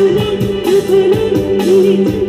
Thank you.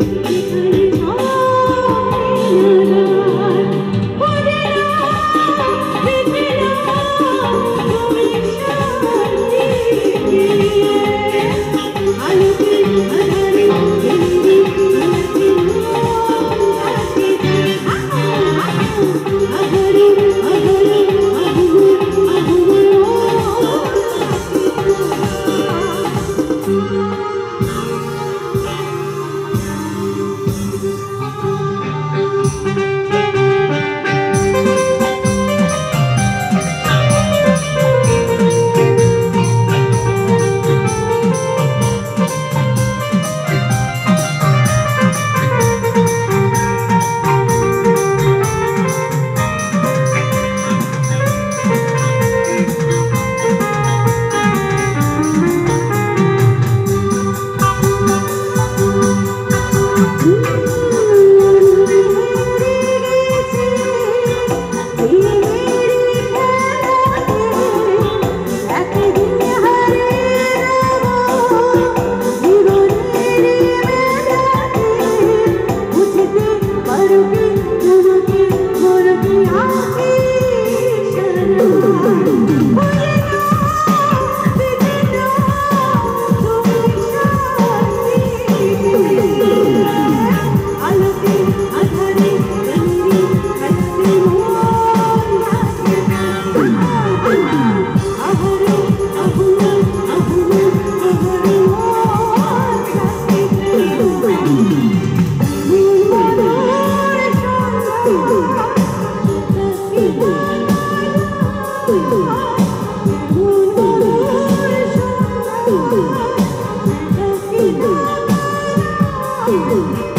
Ooh.